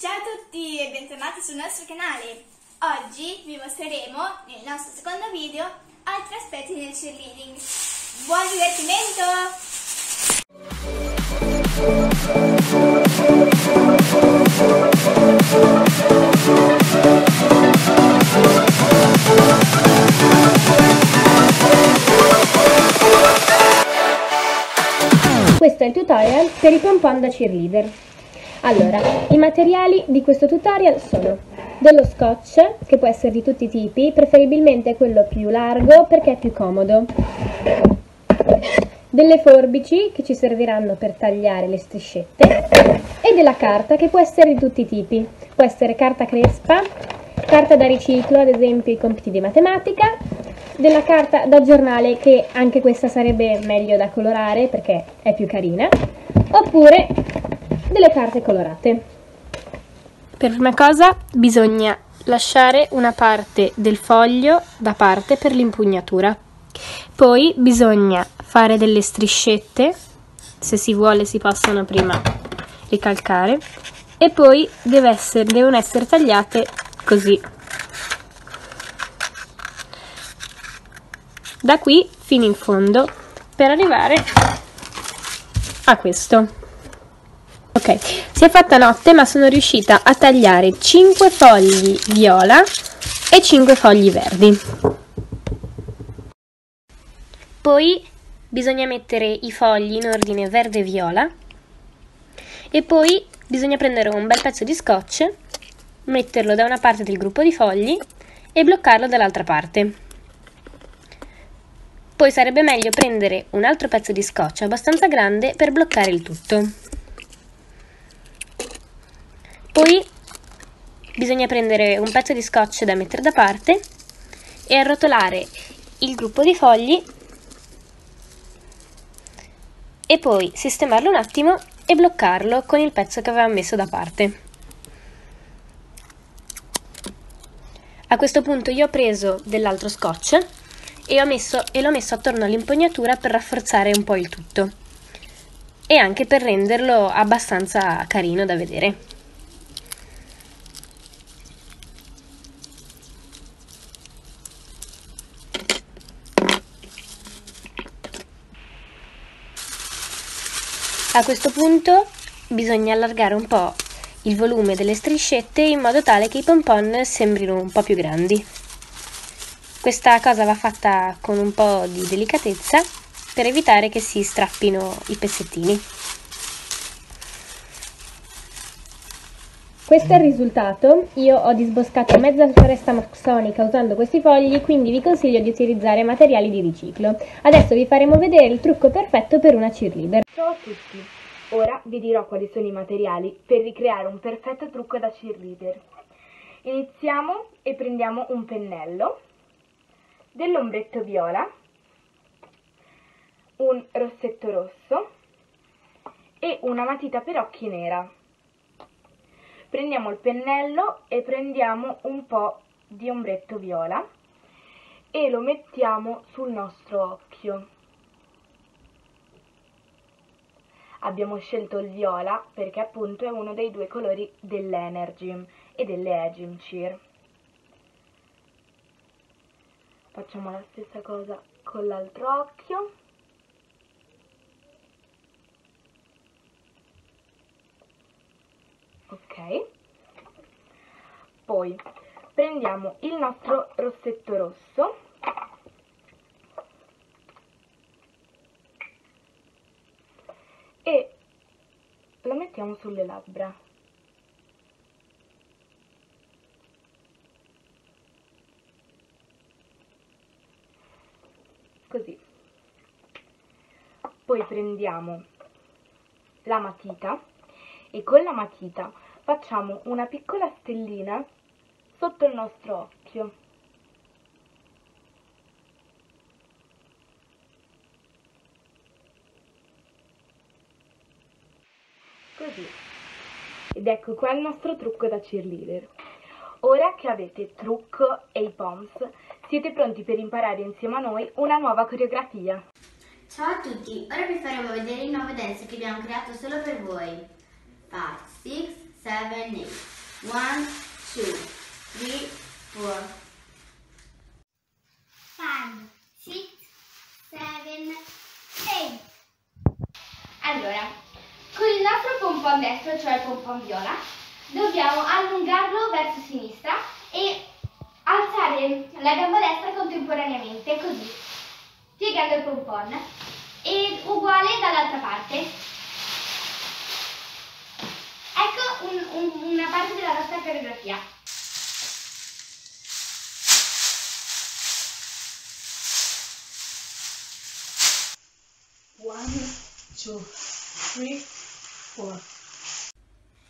Ciao a tutti e bentornati sul nostro canale. Oggi vi mostreremo, nel nostro secondo video, altri aspetti del cheerleading. Buon divertimento! Questo è il tutorial per i pompon da cheerleader. Allora, i materiali di questo tutorial sono dello scotch, che può essere di tutti i tipi, preferibilmente quello più largo perché è più comodo, delle forbici che ci serviranno per tagliare le striscette. E della carta che può essere di tutti i tipi, può essere carta crespa, carta da riciclo, ad esempio i compiti di matematica, della carta da giornale che anche questa sarebbe meglio da colorare perché è più carina, oppure delle carte colorate. Per prima cosa bisogna lasciare una parte del foglio da parte per l'impugnatura. Poi bisogna fare delle striscette, se si vuole si possono prima ricalcare, e poi essere, devono essere tagliate così da qui fino in fondo per arrivare a questo. Ok, si è fatta notte ma sono riuscita a tagliare 5 fogli viola e 5 fogli verdi. Poi bisogna mettere i fogli in ordine verde e viola e poi bisogna prendere un bel pezzo di scotch, metterlo da una parte del gruppo di fogli e bloccarlo dall'altra parte. Poi sarebbe meglio prendere un altro pezzo di scotch abbastanza grande per bloccare il tutto. Poi bisogna prendere un pezzo di scotch da mettere da parte e arrotolare il gruppo di fogli e poi sistemarlo un attimo e bloccarlo con il pezzo che avevamo messo da parte. A questo punto io ho preso dell'altro scotch e, messo, l'ho messo attorno all'impugnatura per rafforzare un po' il tutto e anche per renderlo abbastanza carino da vedere. A questo punto bisogna allargare un po' il volume delle striscette in modo tale che i pompon sembrino un po' più grandi. Questa cosa va fatta con un po' di delicatezza per evitare che si strappino i pezzettini. Questo è il risultato, io ho disboscato mezza foresta amazzonica usando questi fogli, quindi vi consiglio di utilizzare materiali di riciclo. Adesso vi faremo vedere il trucco perfetto per una cheerleader. Ciao a tutti, ora vi dirò quali sono i materiali per ricreare un perfetto trucco da cheerleader. Iniziamo e prendiamo un pennello dell'ombretto viola, un rossetto rosso e una matita per occhi nera. Prendiamo il pennello e prendiamo un po' di ombretto viola e lo mettiamo sul nostro occhio. Abbiamo scelto il viola perché appunto è uno dei due colori dell'Energym e delle Egym Cheer. facciamo la stessa cosa con l'altro occhio poi prendiamo il nostro rossetto rosso. E lo mettiamo sulle labbra. Così. Poi prendiamo la matita e con la matita facciamo una piccola stellina sotto il nostro occhio così ed ecco qua il nostro trucco da cheerleader ora che avete trucco e i poms siete pronti per imparare insieme a noi una nuova coreografia? Ciao a tutti, ora vi faremo vedere il nuovo dance che abbiamo creato solo per voi. 5, 6, 7, 8. One, two, three, four. Five, six, seven, eight. Allora, con il nostro pompon destro, cioè il pompon viola, dobbiamo allungarlo verso sinistra e alzare la gamba destra contemporaneamente, così, piegando il pompon. E uguale dall'altra parte. Ecco un- un- una parte della nostra coreografia. One, two, three, four.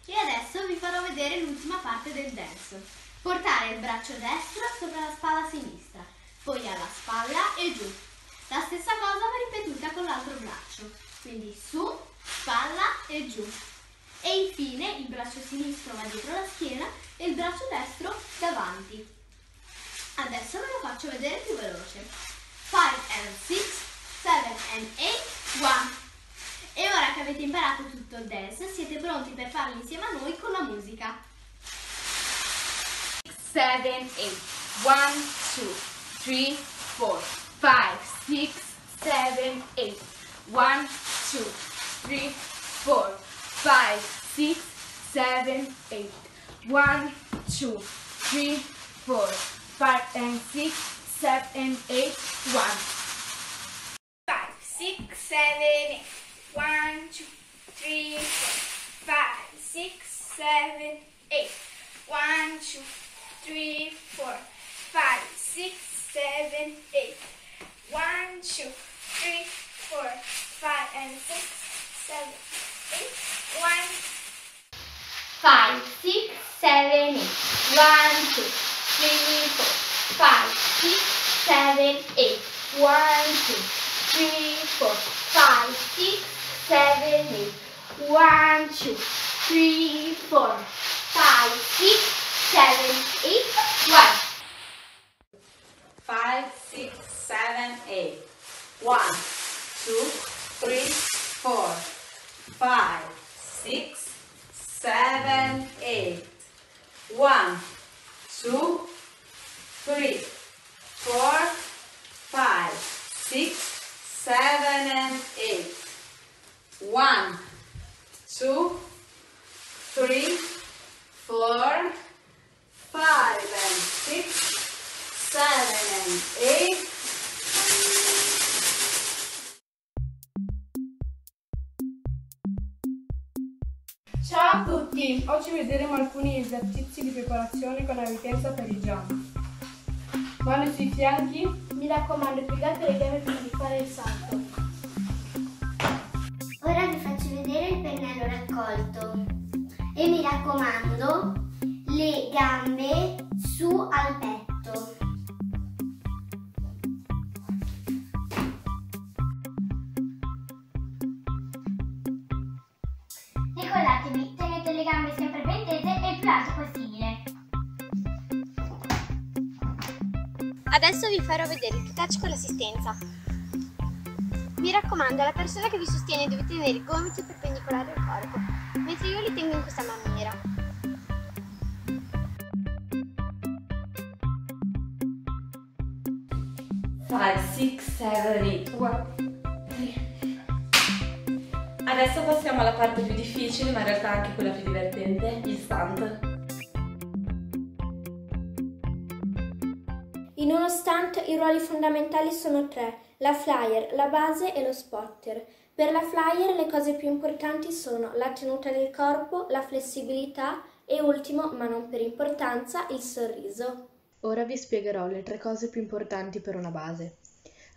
E adesso vi farò vedere l'ultima parte del dance. Portare il braccio destro sopra la spalla sinistra, poi alla spalla e giù. La stessa cosa va ripetuta con l'altro braccio. Quindi su, spalla e giù. E infine il braccio sinistro va dietro la schiena e il braccio destro davanti. Adesso ve lo faccio vedere più veloce. 5 and 6, 7 and 8, 1. E ora che avete imparato tutto il dance, siete pronti per farlo insieme a noi con la musica. seven, eight. One, two, three, four, five, six, seven, eight. One, two, three, four, five, six, seven, eight. One, two, three, four, five, and six, seven, eight. One. Five, six, seven, eight. One, two, three, four, five, six, seven, eight. One, two, three, four, five, six, seven, eight. One, two, three, four, five, and six, seven, eight. One, Five, six, seven, eight. One, two, three, four, five, six, seven, eight. One, two, three, four, five, six, seven, eight. One, two, three, four, five, six, seven, eight. One. Five, six, seven, eight. One, two, three, four, five, six, seven, eight. One, two, three, four, five, six, seven, and eight. One, two, three, four, five, and six, seven, and eight. Ciao a tutti! Oggi vedremo alcuni esercizi di preparazione con la il jump. Mani sui fianchi, mi raccomando, piegate le gambe prima di fare il salto. Ora vi faccio vedere il pennello raccolto. E mi raccomando, le gambe su al petto. Tese e possibile. Adesso vi farò vedere il touch con l'assistenza. Mi raccomando, la persona che vi sostiene deve tenere i gomiti perpendicolari al corpo, mentre io li tengo in questa maniera. Five, six, seven, eight. One. Adesso passiamo alla parte più difficile, ma in realtà anche quella più divertente, gli stunt. In uno stunt i ruoli fondamentali sono tre, la flyer, la base e lo spotter. Per la flyer le cose più importanti sono la tenuta del corpo, la flessibilità e ultimo, ma non per importanza, il sorriso. Ora vi spiegherò le tre cose più importanti per una base.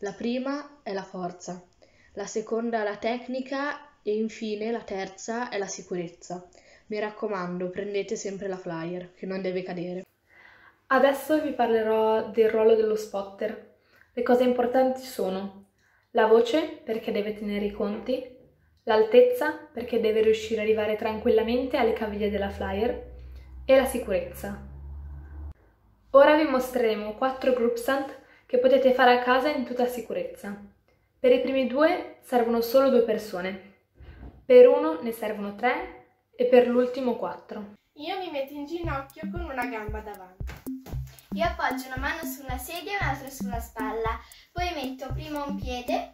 La prima è la forza, la seconda la tecnica e infine la terza è la sicurezza. Mi raccomando, prendete sempre la flyer, che non deve cadere. adesso vi parlerò del ruolo dello spotter. Le cose importanti sono la voce, perché deve tenere i conti, l'altezza, perché deve riuscire ad arrivare tranquillamente alle caviglie della flyer, e la sicurezza. Ora vi mostreremo quattro group stunt che potete fare a casa in tutta sicurezza. Per i primi due servono solo due persone, per uno ne servono tre e per l'ultimo 4. Io mi metto in ginocchio con una gamba davanti. Io appoggio una mano su una sedia e un'altra sulla spalla, poi metto prima un piede,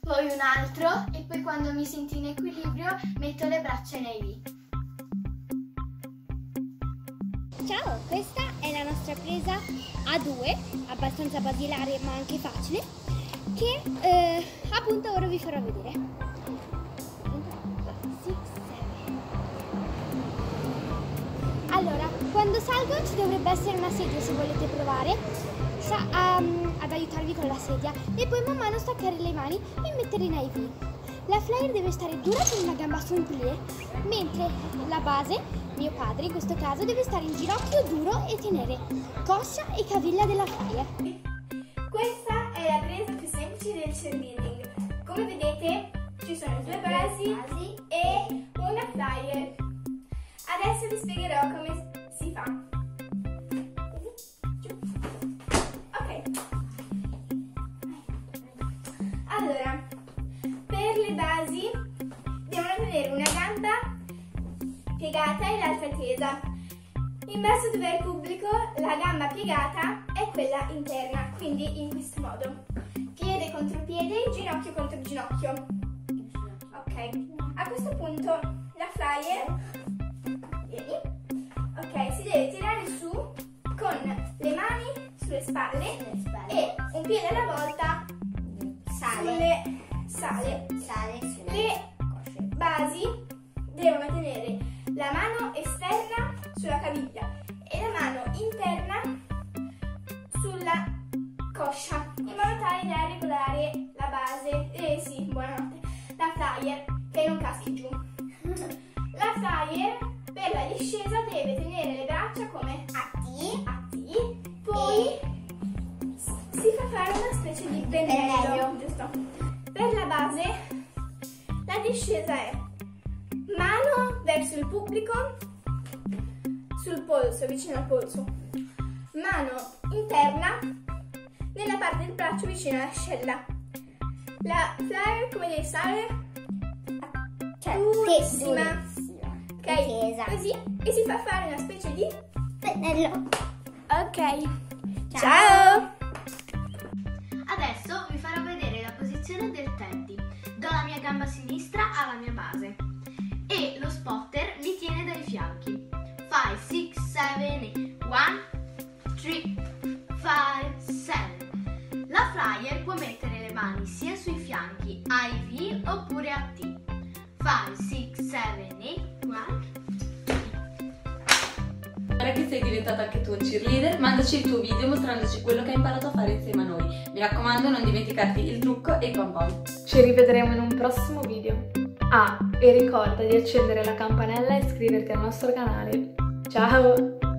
poi un altro e poi quando mi sento in equilibrio metto le braccia nei V. Ciao, questa è la nostra presa a due, abbastanza basilare ma anche facile, che eh, appunto ora vi farò vedere. Salgo ci dovrebbe essere una sedia se volete provare sa- a- ad aiutarvi con la sedia e poi man mano staccare le mani e mettere in IV. La flyer deve stare dura con una gamba su un plié, mentre la base, mio padre in questo caso, deve stare in ginocchio duro e tenere coscia e caviglia della flyer. Questa è la presa più semplice del cheerleading. Come vedete ci sono due basi e una flyer. Adesso vi spiegherò come si fa. Tenere una gamba piegata e l'altra tesa. In basso dove è il pubblico, la gamba piegata è quella interna, quindi in questo modo. Piede contro piede, ginocchio contro ginocchio. Ok, a questo punto la flyer, vieni, ok, si deve tirare su con le mani sulle spalle, e un piede alla volta sulle sale. Le basi devono tenere la mano esterna sulla caviglia e la mano interna sulla coscia in modo tale da regolare la base. Eh sì buonanotte. La flyer che non caschi giù. La flyer per la discesa deve tenere le braccia come a T a T poi si fa fare una specie di pennello. giusto? Per la base la discesa è verso il pubblico sul polso, vicino al polso. Mano interna nella parte del braccio vicino all'ascella. La flyer come deve stare? Cioè, durissima. Ok, così. E si fa fare una specie di pennello. Ok. Ciao. Adesso 5, 6, 7, 1, 3, 5, 7. La flyer può mettere le mani sia sui fianchi a IV oppure a T. 5, 6, 7, 8, 1. Ora che sei diventato anche tu un cheerleader, mandaci il tuo video mostrandoci quello che hai imparato a fare insieme a noi. Mi raccomando, non dimenticarti il trucco e i pompon. Ci rivedremo in un prossimo video. Ah, e ricorda di accendere la campanella e iscriverti al nostro canale. Ciao!